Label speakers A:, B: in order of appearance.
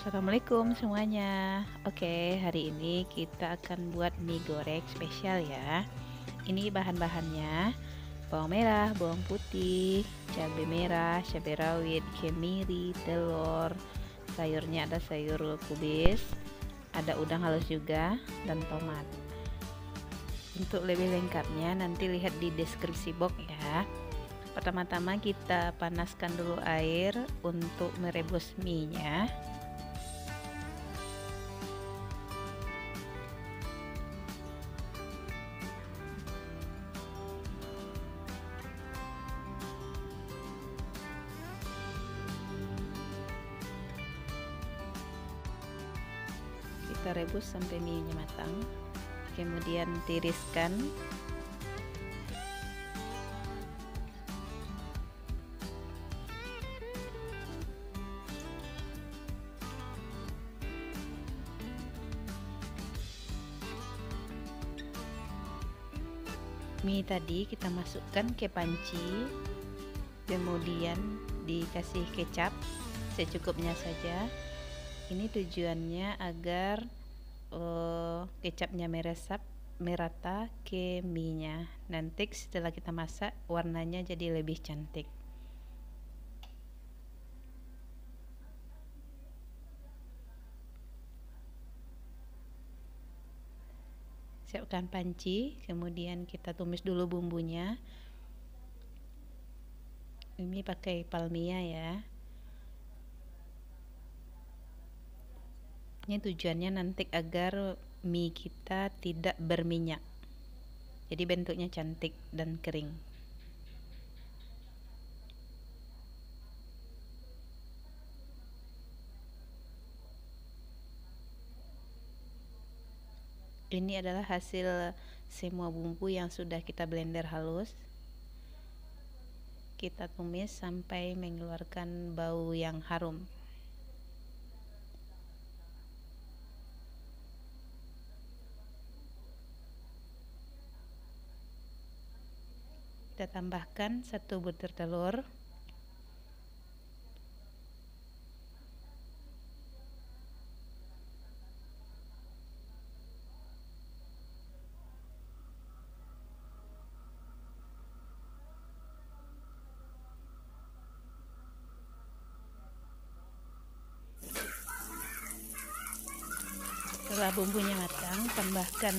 A: Assalamualaikum semuanya. Oke hari ini kita akan buat mie goreng spesial ya. Ini bahan-bahannya. Bawang merah, bawang putih, cabai merah, cabai rawit, kemiri, telur. Sayurnya ada sayur kubis Ada udang halus juga dan tomat. Untuk lebih lengkapnya nanti lihat di deskripsi box ya. Pertama-tama kita panaskan dulu air untuk merebus mie kita rebus sampai minyak matang. Kemudian tiriskan. Mie tadi kita masukkan ke panci kemudian dikasih kecap secukupnya saja ini tujuannya agar uh, kecapnya meresap merata ke mie nya nanti setelah kita masak warnanya jadi lebih cantik. Siapkan panci kemudian kita tumis dulu bumbunya. Ini pakai palmia ya ini tujuannya nanti agar mie kita tidak berminyak. Jadi bentuknya cantik dan kering. Ini adalah hasil semua bumbu yang sudah kita blender halus. Kita tumis sampai mengeluarkan bau yang harum kita tambahkan satu butir telur. Setelah bumbunya matang tambahkan